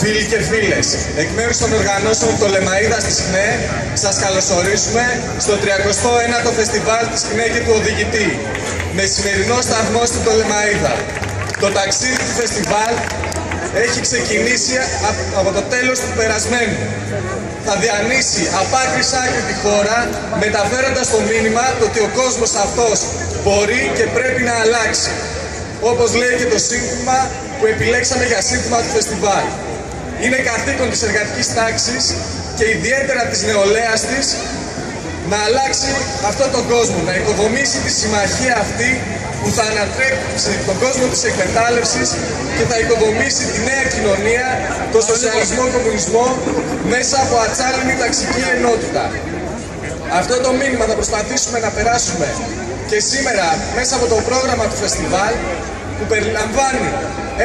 Φίλοι και φίλες εκ μέρους των οργανώσεων το Λεμαίδας της ΚΝΕ σας καλωσορίζουμε στο 39ο Φεστιβάλ της ΚΝΕ και του Οδηγητή με σημερινό σταθμό στην Τολεμαΐδα. Το ταξίδι του φεστιβάλ έχει ξεκινήσει από το τέλος του περασμένου θα διανύσει από άκρη άκρη τη χώρα, μεταφέροντας το μήνυμα ότι ο κόσμος αυτός μπορεί και πρέπει να αλλάξει. Όπως λέει και το σύνθημα που επιλέξαμε για σύνθημα του φεστιβάλ. Είναι καθήκον της εργατικής τάξης και ιδιαίτερα της νεολαίας της να αλλάξει αυτόν τον κόσμο, να οικοδομήσει τη συμμαχία αυτή που θα ανατρέψει τον κόσμο της εκμετάλλευσης και θα οικοδομήσει τη νέα κοινωνία, τον σοσιαλισμό-κομμουνισμό μέσα από ατσάλινη ταξική ενότητα. Αυτό το μήνυμα θα προσπαθήσουμε να περάσουμε και σήμερα μέσα από το πρόγραμμα του φεστιβάλ που περιλαμβάνει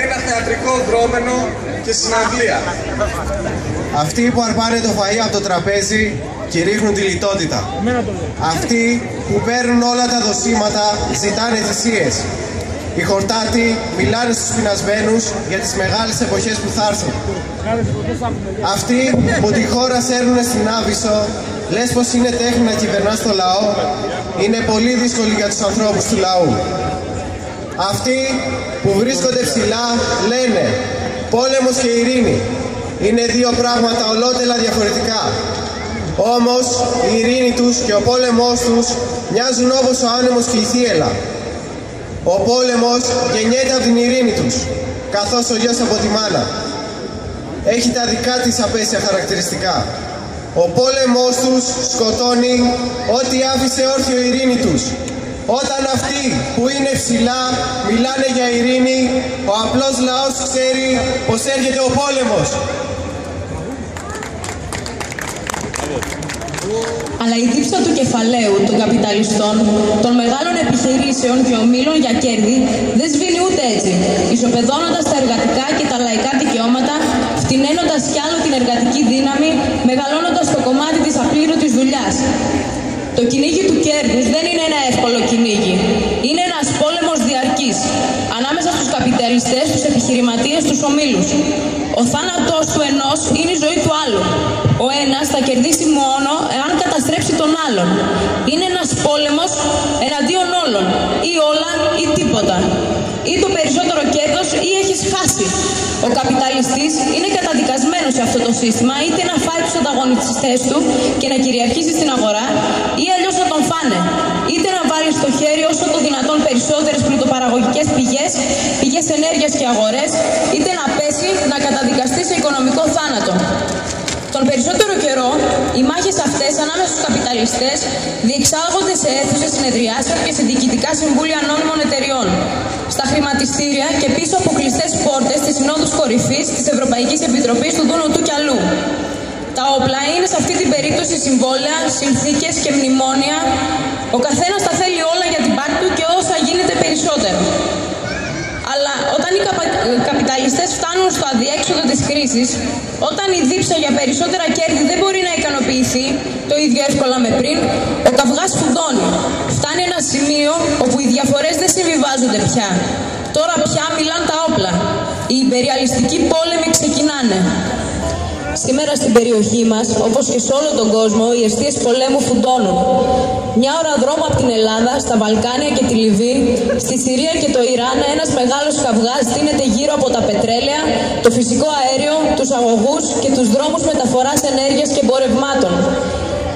ένα θεατρικό δρόμενο και συναυλία. Αυτοί που αρπάνε το φαΐ από το τραπέζι και ρίχνουν τη λιτότητα. Αυτοί που παίρνουν όλα τα δοσήματα ζητάνε θυσίες. Οι χορτάτοι μιλάνε στους πεινασμένους για τις μεγάλες εποχές που θα έρθουν. Αυτοί που τη χώρα σέρνουν στην Άβυσσο, λες πως είναι τέχνη να κυβερνάς το λαό, είναι πολύ δύσκολοι για τους ανθρώπους του λαού. Αυτοί που βρίσκονται ψηλά λένε πόλεμος και ειρήνη είναι δύο πράγματα ολότελα διαφορετικά. Όμως η ειρήνη τους και ο πόλεμός τους μοιάζουν όπως ο άνεμος και η θύελα. Ο πόλεμος γεννιέται από την ειρήνη τους, καθώς ο γιος από τη μάνα. Έχει τα δικά της απέσια χαρακτηριστικά. Ο πόλεμός τους σκοτώνει ό,τι άφησε όρθιο η ειρήνη τους. Όταν αυτοί που είναι ψηλά μιλάνε για ειρήνη, ο απλός λαός ξέρει πως έρχεται ο πόλεμος. Αλλά η δίψα του κεφαλαίου των καπιταλιστών, των μεγάλων επιχειρήσεων και ομίλων για κέρδη δεν σβήνει ούτε έτσι, ισοπεδώνοντας τα εργατικά και τα λαϊκά δικαιώματα, φτηνένοντας κι άλλο την εργατική δύναμη, μεγαλώνοντας το κομμάτι της απλήρωτης δουλειάς. Το κυνήγι του κέρδους δεν είναι ένα εύκολο κυνήγι. Είναι ένας πόλεμος διαρκής ανάμεσα στους καπιταλιστές, τους επιχειρηματίες, τους ομίλους. Ο θάνατος του ενός είναι η ζωή του άλλου. Ο ένας θα κερδίσει μόνο εάν καταστρέψει τον άλλον. Είναι ένας πόλεμος εναντίον όλων. Ή όλα ή τίποτα. Ή το περισσότερο κέρδος ή έχεις χάσει. Ο καπιταλιστής είναι καταδικασμένος σε αυτό το σύστημα είτε να φάει τους ανταγωνιστές του και να κυριαρχήσει στην αγορά ή αλλιώς να τον φάνε. Είτε να βάλει στο χέρι όσο το δυνατόν περισσότερες πλουτοπαραγωγικές πηγές, πηγές ενέργειας και αγορές, είτε να πέσει να καταδικαστεί σε οικονομικό θάνατο. Τον περισσότερο καιρό, οι μάχες αυτές ανάμεσα στους καπιταλιστές διεξάγονται σε αίθουσες συνεδριάσεων και σε διοικητικά συμβούλια ανώνυμων εταιριών, στα χρηματιστήρια και πίσω από κλειστές πόρτες της Συνόδους Κορυφής της Ευρωπαϊκής Επιτροπής του Δούνου του κι αλλού. Τα όπλα είναι σε αυτή την περίπτωση συμβόλαια, συνθήκες και μνημόνια. Ο καθένας τα θέλει όλα για την πάρτη του και όσα γίνεται περισσότερο. Αλλά όταν οι καπιταλιστές φτάνουν στο αδιέξοδο της κρίσης, όταν η δίψα για περισσότερα κέρδη δεν μπορεί να ικανοποιηθεί, το ίδιο εύκολα με πριν, ο καυγάς φουντώνει. Φτάνει ένα σημείο όπου οι διαφορές δεν συμβιβάζονται πια. Τώρα πια μιλάνε τα όπλα. Οι υπεριαλιστικοί πόλεμοι ξεκινάνε. Σήμερα στην περιοχή μας, όπως και σε όλο τον κόσμο, οι αιστείες πολέμου φουντώνουν. Μια ώρα δρόμο από την Ελλάδα, στα Βαλκάνια και τη Λιβύη, στη Συρία και το Ιράν, ένας μεγάλος καυγάς δίνεται γύρω από τα πετρέλαια, το φυσικό αέριο, τους αγωγούς και τους δρόμους μεταφοράς ενέργειας και εμπορευμάτων.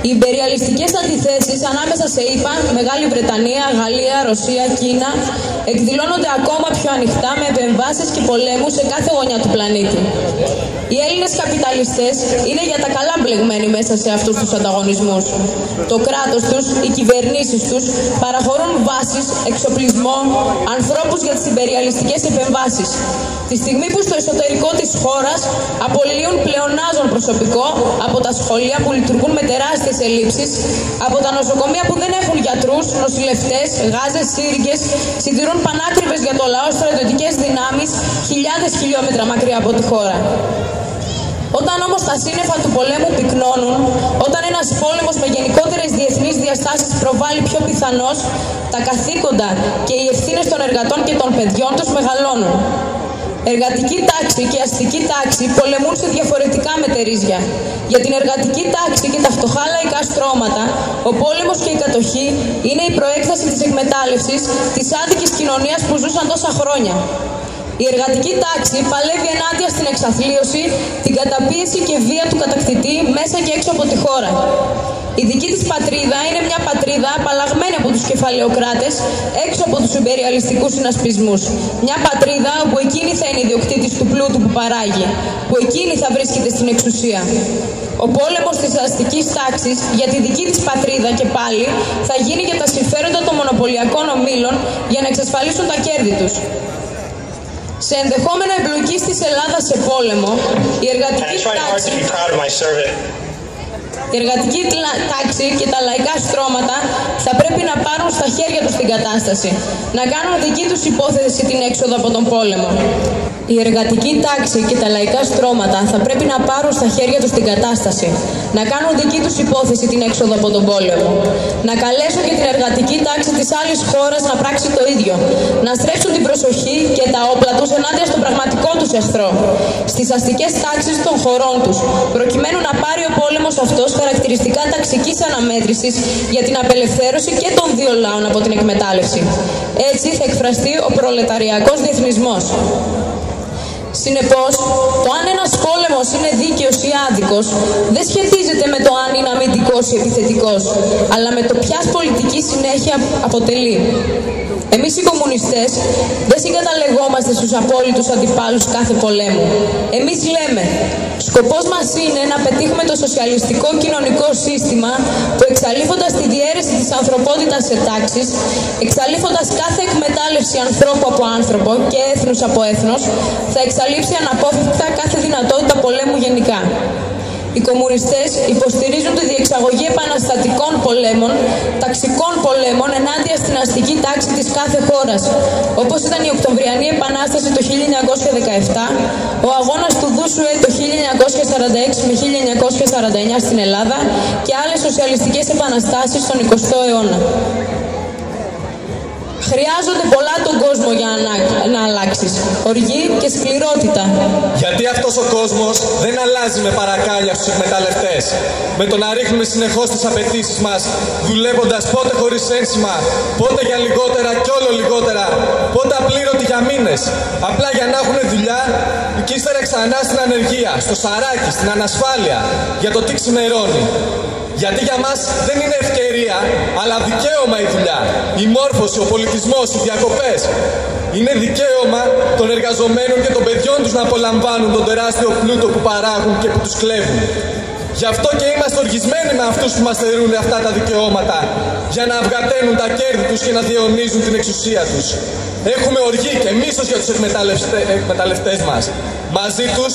Οι υπεριαλιστικές αντιθέσεις ανάμεσα σε ΗΠΑ, Μεγάλη Βρετανία, Γαλλία, Ρωσία, Κίνα εκδηλώνονται ακόμα πιο ανοιχτά με επεμβάσεις και πολέμους σε κάθε γωνιά του πλανήτη. Οι Έλληνες καπιταλιστές είναι για τα καλά μπλεγμένοι μέσα σε αυτούς τους ανταγωνισμούς. Το κράτος τους, οι κυβερνήσεις τους παραχωρούν βάσεις, εξοπλισμό, ανθρώπους για τις υπεριαλιστικές επεμβάσεις. Τη στιγμή που στο εσωτερικό της χώρας απολύουν πλεονάζον προσωπικό από τα σχολεία που λειτουργούν με τεράστιες ελλείψεις, από τα νοσοκομεία που δεν έχουν γιατρούς, νοσηλευτές, γάζες, σύριγγες, συντηρούν πανάκριβες για το λαό στρατιωτικές δυνάμεις χιλιάδες χιλιόμετρα μακριά από τη χώρα. Όταν όμως τα σύννεφα του πολέμου πυκνώνουν, όταν ένας πόλεμος με γενικότερες διεθνείς διαστάσεις προβάλλει πιο πιθανώς, τα καθήκοντα και οι ευθύνες των εργατών και των παιδιών τους μεγαλώνουν. Εργατική τάξη και αστική τάξη πολεμούν σε διαφορετικά μετερίζια. Για την εργατική τάξη και τα φτωχά λαϊκά στρώματα, ο πόλεμος και η κατοχή είναι η προέκταση της εκμετάλλευσης της άδικης κοινωνίας που ζούσαν τόσα χρόνια. Η εργατική τάξη παλεύει ενάντια στην εξαθλίωση, την καταπίεση και βία του κατακτητή μέσα και έξω από τη χώρα. Η δική της πατρίδα είναι μια πατρίδα απαλλαγμένη από τους κεφαλαιοκράτες έξω από τους υπεριαλιστικούς συνασπισμούς. Μια πατρίδα όπου εκείνη θα είναι ιδιοκτήτης του πλούτου που παράγει, που εκείνη θα βρίσκεται στην εξουσία. Ο πόλεμος της αστικής τάξης για τη δική της πατρίδα και πάλι θα γίνει για τα συμφέροντα των μονοπωλιακών ομήλων για να εξασφαλίσουν τα κέρδη τους. Σε ενδεχόμενο εμπλοκή της Ελλάδας σε πόλεμο, η εργατική τάξη... Η εργατική τάξη και τα λαϊκά στρώματα θα πρέπει να πάρουν στα χέρια τους την κατάσταση, να κάνουν δική τους υπόθεση την έξοδο από τον πόλεμο. Η εργατική τάξη και τα λαϊκά στρώματα θα πρέπει να πάρουν στα χέρια τους την κατάσταση, να κάνουν δική τους υπόθεση την έξοδο από τον πόλεμο, να καλέσουν και την εργατική τάξη της άλλης χώρας να πράξει το ίδιο, να στρέψουν την προσοχή και τα όπλα τους ενάντια στον πραγματικό τους εχθρό, στις αστικές τάξεις των χωρών τους, προκειμένου να πάρει ο πόλεμος αυτός χαρακτηριστικά ταξικής αναμέτρησης για την απελευθέρωση και των δύο λαών από την εκμετάλλευση. Έτσι θα εκφραστεί ο προλεταριακός διεθνισμός. Συνεπώς, το αν ένας πόλεμος είναι δίκαιος ή άδικος δεν σχετίζεται με το αν είναι αμυντικός ή επιθετικός, αλλά με το ποια πολιτική συνέχεια αποτελεί. Εμείς οι κομμουνιστές δεν συγκαταλεγόμαστε στους απόλυτους αντιπάλους κάθε πολέμου. Εμείς λέμε, σκοπός μας είναι να πετύχουμε το σοσιαλιστικό κοινωνικό σύστημα που εξαλείφοντας τη διαίρεση της ανθρωπότητας σε τάξεις, εξαλείφοντας κάθε εκμετάλλευση ανθρώπου από άνθρωπο και έθνους από έθνος, θα εξαλείψει αναπόφευκτα κάθε δυνατότητα πολέμου γενικά. Οι κομμουνιστές υποστηρίζουν τη διεξαγωγή επαναστατικών πολέμων, ταξικών πολέμων ενάντια στην αστική τάξη της κάθε χώρας, όπως ήταν η Οκτωβριανή Επανάσταση το 1917, ο αγώνας του Δούσουε το 1946 με 1949 στην Ελλάδα και άλλες σοσιαλιστικές επαναστάσεις στον 20ο αιώνα. Χρειάζονται πολλά τον κόσμο για να, να αλλάξεις. Οργή και σκληρότητα. Γιατί αυτός ο κόσμος δεν αλλάζει με παρακάλια στους εκμεταλλευτές. Με το να ρίχνουμε συνεχώς τις απαιτήσεις μας, δουλεύοντας πότε χωρίς ένσημα, πότε για λιγότερα και όλο λιγότερα, πότε απλήρωτοι για μήνες. Απλά για να έχουν δουλειά και ύστερα ξανά στην ανεργία, στο σαράκι, στην ανασφάλεια, για το τι ξημερώνει. Γιατί για μας δεν είναι ευκαιρία, αλλά δικαίωμα η δουλειά, η μόρφωση, ο πολιτισμός, οι διακοπές. Είναι δικαίωμα των εργαζομένων και των παιδιών τους να απολαμβάνουν τον τεράστιο πλούτο που παράγουν και που τους κλέβουν. Γι' αυτό και είμαστε οργισμένοι με αυτούς που μας θερούν αυτά τα δικαιώματα για να αυγαταίνουν τα κέρδη τους και να διαιωνίζουν την εξουσία τους. Έχουμε οργή και μίσος για τους εκμεταλλευτές μας. Μαζί τους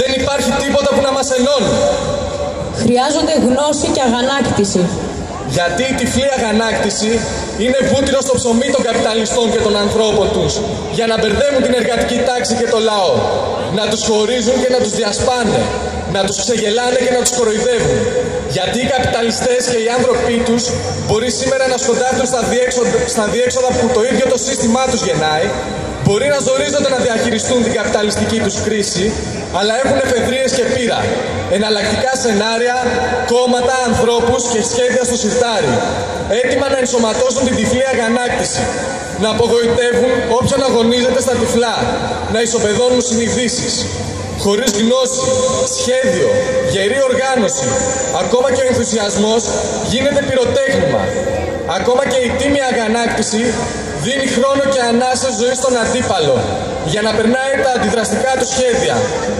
δεν υπάρχει τίποτα που να μας ενώνει. Χρειάζονται γνώση και αγανάκτηση. Γιατί η τυφλή αγανάκτηση είναι βούτυρο στο ψωμί των καπιταλιστών και των ανθρώπων τους για να μπερδεύουν την εργατική τάξη και το λαό, να τους χωρίζουν και να τους διασπάνε, να τους ξεγελάνε και να τους κοροϊδεύουν. Γιατί οι καπιταλιστές και οι άνθρωποι τους μπορεί σήμερα να σκοντάφτουν στα διέξοδα, στα διέξοδα που το ίδιο το σύστημά τους γεννάει Μπορεί να ζορίζονται να διαχειριστούν την καπιταλιστική τους κρίση, αλλά έχουν εφεδρείες και πείρα. Εναλλακτικά σενάρια, κόμματα, ανθρώπους και σχέδια στο σιρτάρι. Έτοιμα να ενσωματώσουν την τυφλή αγανάκτηση. Να απογοητεύουν όποιον αγωνίζεται στα τυφλά. Να ισοπεδώνουν συνειδήσεις. Χωρίς γνώση, σχέδιο, γερή οργάνωση, ακόμα και ο ενθουσιασμός γίνεται πυροτέχνημα. Ακόμα και η τίμια αγανάκτηση δίνει χρόνο και ανάσα ζωή στον αντίπαλο για να περνάει τα αντιδραστικά του σχέδια,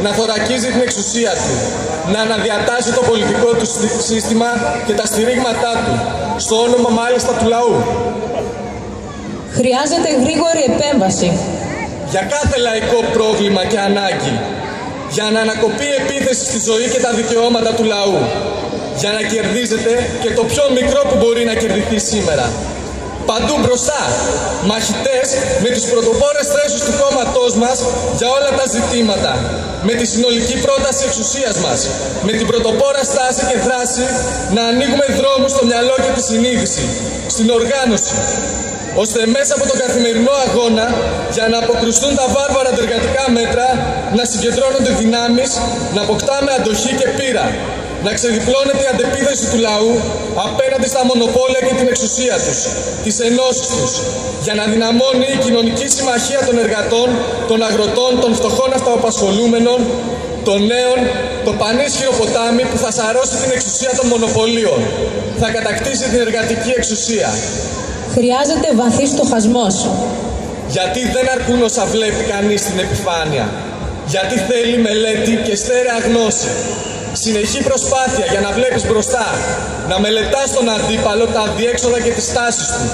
να θωρακίζει την εξουσία του, να αναδιατάσσει το πολιτικό του σύστημα και τα στηρίγματά του, στο όνομα μάλιστα του λαού. Χρειάζεται γρήγορη επέμβαση. Για κάθε λαϊκό πρόβλημα και ανάγκη, για να ανακοπεί επίθεση στη ζωή και τα δικαιώματα του λαού, για να κερδίζετε και το πιο μικρό που μπορεί να κερδιθεί σήμερα, παντού μπροστά. Μαχητές με τις πρωτοπόρες θέσεις του κόμματός μας για όλα τα ζητήματα. Με τη συνολική πρόταση εξουσίας μας. Με την πρωτοπόρα στάση και δράση να ανοίγουμε δρόμους στο μυαλό και τη συνείδηση. Στην οργάνωση. ώστε μέσα από τον καθημερινό αγώνα για να αποκρουστούν τα βάρβαρα αντεργατικά μέτρα να συγκεντρώνονται δυνάμεις, να αποκτάμε αντοχή και πείρα, να ξεδιπλώνεται η αντεπίθεση του λαού απέναντι στα μονοπόλια και την εξουσία τους, τις ενώσεις τους, για να δυναμώνει η κοινωνική συμμαχία των εργατών, των αγροτών, των φτωχών αυτοαπασχολούμενων, των νέων, το πανίσχυρο ποτάμι που θα σαρώσει την εξουσία των μονοπωλίων, θα κατακτήσει την εργατική εξουσία. Χρειάζεται βαθύ στοχασμός. Γιατί δεν αρκούν όσα βλέπει κανείς στην επιφάνεια. Γιατί θέλει μελέτη και στέρεα γνώση. Συνεχή προσπάθεια για να βλέπεις μπροστά, να μελετάς τον αντίπαλο, τα αδιέξοδα και τις τάσεις του.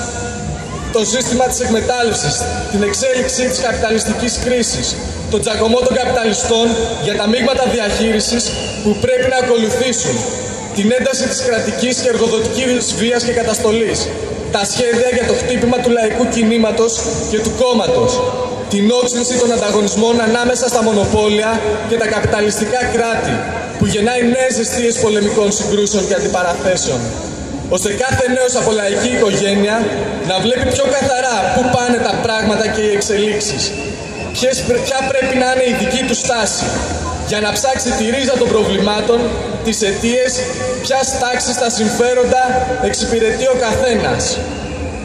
Το σύστημα της εκμετάλλευσης, την εξέλιξη της καπιταλιστικής κρίσης, τον τζακωμό των καπιταλιστών για τα μείγματα διαχείρισης που πρέπει να ακολουθήσουν, την ένταση της κρατικής και εργοδοτικής βίας και καταστολής, τα σχέδια για το χτύπημα του λαϊκού κινήματος και του κόμματος, την όξυνση των ανταγωνισμών ανάμεσα στα μονοπόλια και τα καπιταλιστικά κράτη, που γεννάει νέες αιστείες πολεμικών συγκρούσεων και αντιπαραθέσεων, ώστε κάθε νέος από λαϊκή οικογένεια να βλέπει πιο καθαρά πού πάνε τα πράγματα και οι εξελίξεις, ποιες, ποια πρέπει να είναι η δική του στάση, για να ψάξει τη ρίζα των προβλημάτων, τις αιτίες, ποιας τάξης τα συμφέροντα εξυπηρετεί ο καθένας.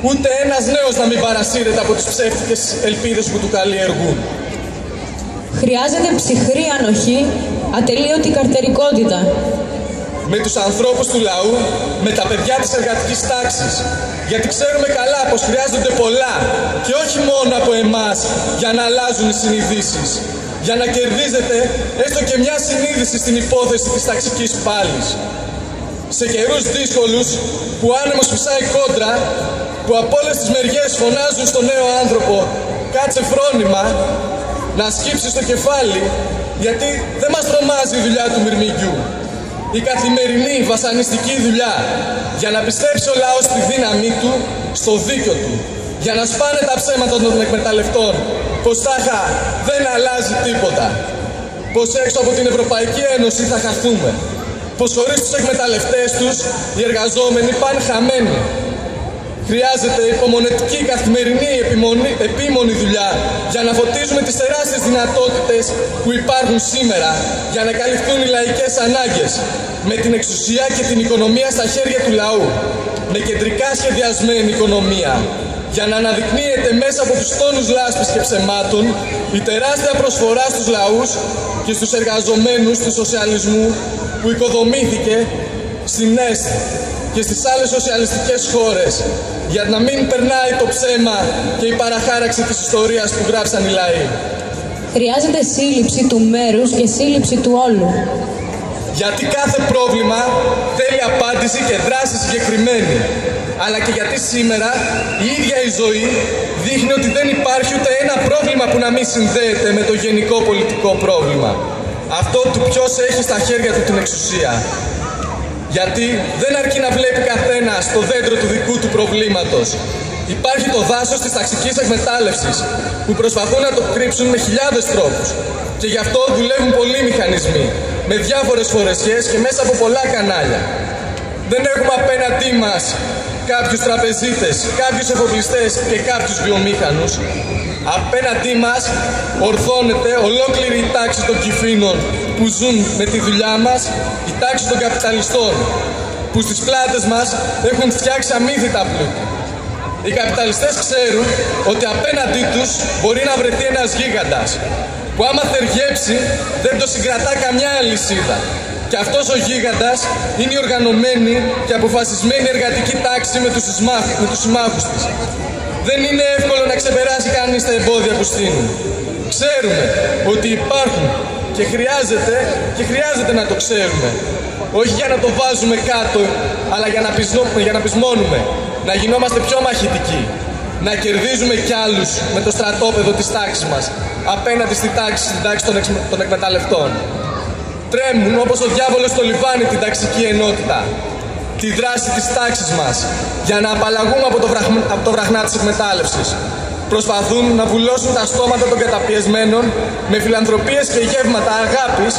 Ούτε ένας νέος να μην παρασύρεται από τις ψεύτικες ελπίδες που του καλλιεργούν. Χρειάζεται ψυχρή ανοχή, ατελείωτη καρτερικότητα. Με τους ανθρώπους του λαού, με τα παιδιά της εργατικής τάξης. Γιατί ξέρουμε καλά πως χρειάζονται πολλά και όχι μόνο από εμάς για να αλλάζουν οι συνειδήσεις. Για να κερδίζετε έστω και μια συνείδηση στην υπόθεση της ταξικής πάλης. Σε καιρούς δύσκολους που άνεμος φυσάει κόντρα, που από όλες τις μεριές φωνάζουν στον νέο άνθρωπο «Κάτσε φρόνημα», να σκύψει στο κεφάλι, γιατί δεν μας τρομάζει η δουλειά του μυρμηγκιού. Η καθημερινή βασανιστική δουλειά για να πιστέψει ο λαός στη δύναμή του, στο δίκιο του. Για να σπάνε τα ψέματα των εκμεταλλευτών πως τάχα δεν αλλάζει τίποτα. Πως έξω από την Ευρωπαϊκή Ένωση θα χαθούμε. Πως χωρίς τους εκμεταλλευτές τους οι εργαζόμενοι πάνε χαμένοι. Χρειάζεται υπομονετική καθημερινή επιμονή, επίμονη δουλειά για να φωτίζουμε τις τεράστιες δυνατότητες που υπάρχουν σήμερα για να καλυφθούν οι λαϊκές ανάγκες με την εξουσία και την οικονομία στα χέρια του λαού. Με κεντρικά σχεδιασμένη οικονομία για να αναδεικνύεται μέσα από τους τόνους λάσπης και ψεμάτων η τεράστια προσφορά στους λαούς και στους εργαζομένους του σοσιαλισμού που οικοδομήθηκε στην ΕΣΤ και στις άλλες σοσιαλιστικές χώρες για να μην περνάει το ψέμα και η παραχάραξη της ιστορίας που γράψαν οι λαοί. Χρειάζεται σύλληψη του μέρους και σύλληψη του όλου. Γιατί κάθε πρόβλημα θέλει απάντηση και δράση συγκεκριμένη. Αλλά και γιατί σήμερα η ίδια η ζωή δείχνει ότι δεν υπάρχει ούτε ένα πρόβλημα που να μην συνδέεται με το γενικό πολιτικό πρόβλημα. Αυτό του ποιος έχει στα χέρια του την εξουσία. Γιατί δεν αρκεί να βλέπει καθένα το δέντρο του δικού του προβλήματος. Υπάρχει το δάσος της ταξικής εκμετάλλευσης που προσπαθούν να το κρύψουν με χιλιάδες τρόπους. Και γι' αυτό δουλεύουν πολλοί μηχανισμοί, με διάφορες φορεσιές και μέσα από πολλά κανάλια. Δεν έχουμε απέναντί μας κάποιους τραπεζίτες, κάποιους εφοπλιστές και κάποιους βιομήχανους. Απέναντί μας ορθώνεται ολόκληρη η τάξη των κυφήνων που ζουν με τη δουλειά μας, η τάξη των καπιταλιστών, που στις πλάτες μας έχουν φτιάξει αμύθιτα πλούτη. Οι καπιταλιστές ξέρουν ότι απέναντί τους μπορεί να βρεθεί ένας γίγαντας, που άμα θεργέψει δεν το συγκρατά καμιά αλυσίδα. Και αυτός ο γίγαντας είναι η οργανωμένη και αποφασισμένη εργατική τάξη με τους, συμμάχους, με τους συμμάχους της. Δεν είναι εύκολο να ξεπεράσει κανείς τα εμπόδια που στείλουν. Ξέρουμε ότι υπάρχουν και χρειάζεται, και χρειάζεται να το ξέρουμε. Όχι για να το βάζουμε κάτω, αλλά για να, για να πεισμώνουμε. Να γινόμαστε πιο μαχητικοί. Να κερδίζουμε κι άλλους με το στρατόπεδο της τάξης μας απέναντι στη τάξη, στην τάξη των, εξ, των εκμεταλλευτών. Τρέμουν όπως ο διάβολος στο λιβάνι την ταξική ενότητα. Τη δράση της τάξης μας για να απαλλαγούμε από το, από το βραχνά της εκμετάλλευσης προσπαθούν να βουλώσουν τα στόματα των καταπιεσμένων με φιλανθρωπίες και γεύματα αγάπης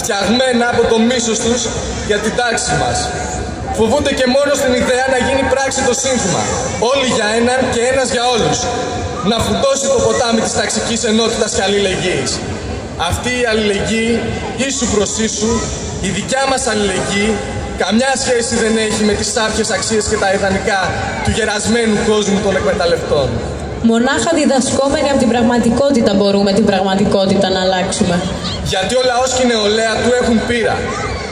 φτιαγμένα από το μίσος τους για την τάξη μας. Φοβούνται και μόνο στην ιδέα να γίνει πράξη το σύνθημα. Όλοι για έναν και ένας για όλους. Να φουντώσει το ποτάμι της ταξικής ενότητας και αλληλεγγύης. Αυτή η αλληλεγγύη, ίσου προς ίσου, η δικιά μας αλληλεγγύη, καμιά σχέση δεν έχει με τις σάπιες αξίες και τα ιδανικά του γερασμένου κόσμου των εκμεταλλευτών. Μονάχα διδασκόμενοι από την πραγματικότητα μπορούμε την πραγματικότητα να αλλάξουμε. Γιατί ο λαός και η νεολαία του έχουν πείρα.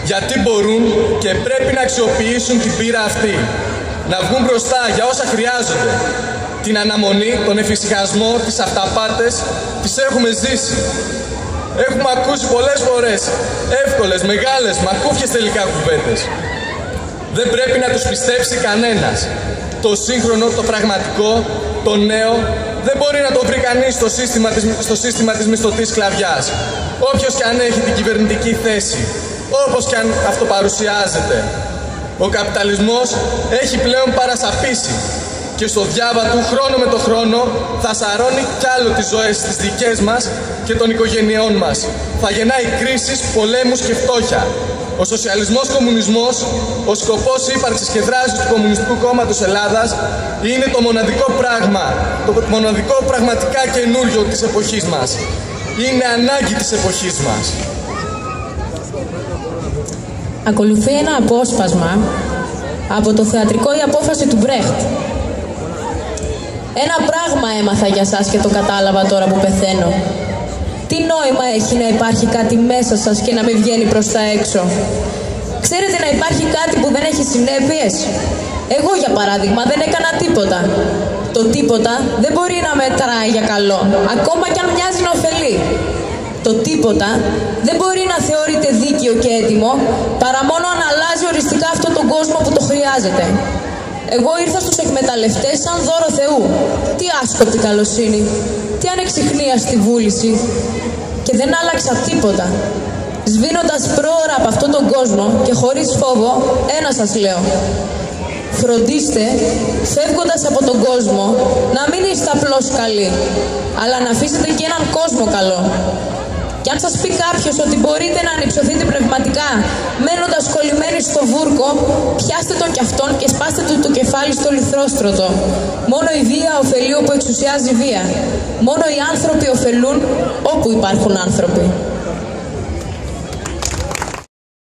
Γιατί μπορούν και πρέπει να αξιοποιήσουν την πείρα αυτή. Να βγουν μπροστά για όσα χρειάζονται. Την αναμονή, τον εφησυχασμό, τις αυταπάτες, τις έχουμε ζήσει. Έχουμε ακούσει πολλές φορές εύκολες, μεγάλες, μακούφιες τελικά κουβέντες. Δεν πρέπει να τους πιστέψει κανένας. Το σύγχρονο, το πραγματικό, το νέο, δεν μπορεί να το βρει κανείς στο σύστημα της, στο σύστημα της μισθωτής σκλαβιάς. Όποιος και αν έχει την κυβερνητική θέση, όπως και αν αυτό παρουσιάζεται. Ο καπιταλισμός έχει πλέον παρασαπίσει και στο διάβα του χρόνο με το χρόνο θα σαρώνει κι άλλο τις ζωές τις δικές μας και των οικογενειών μας. Θα γεννάει κρίσεις, πολέμους και φτώχεια. Ο σοσιαλισμός κομμουνισμός, ο σκοπός ύπαρξης και δράσης του Κομμουνιστικού Κόμματος Ελλάδας είναι το μοναδικό πράγμα, το μοναδικό πραγματικά καινούριο της εποχής μας. Είναι ανάγκη της εποχής μας. Ακολουθεί ένα απόσπασμα από το θεατρικό «Η απόφαση του Μπρέχτ». Ένα πράγμα έμαθα για σας και το κατάλαβα τώρα που πεθαίνω. Τι νόημα έχει να υπάρχει κάτι μέσα σας και να μην βγαίνει προς τα έξω; Ξέρετε να υπάρχει κάτι που δεν έχει συνέπειες; Εγώ για παράδειγμα δεν έκανα τίποτα. Το τίποτα δεν μπορεί να μετράει για καλό, ακόμα κι αν μοιάζει να ωφελεί. Το τίποτα δεν μπορεί να θεωρείται δίκαιο και έτοιμο παρά μόνο αν αλλάζει οριστικά αυτόν τον κόσμο που το χρειάζεται. Εγώ ήρθα στους εκμεταλλευτές σαν δώρο Θεού. Τι άσκοπη καλοσύνη, τι ανεξιχνία στη βούληση. Και δεν άλλαξα τίποτα. Σβήνοντας πρόωρα από αυτόν τον κόσμο και χωρίς φόβο, ένα σας λέω. Φροντίστε, φεύγοντας από τον κόσμο, να μην είστε απλώς καλοί, αλλά να αφήσετε και έναν κόσμο καλό. Και αν σας πει κάποιος ότι μπορείτε να ανυψωθείτε πνευματικά μένοντας κολλημένοι στο βούρκο, πιάστε τον κι αυτόν και σπάστε του το κεφάλι στο λιθρόστρωτο. Μόνο η βία ωφελεί όπου εξουσιάζει βία. Μόνο οι άνθρωποι ωφελούν όπου υπάρχουν άνθρωποι.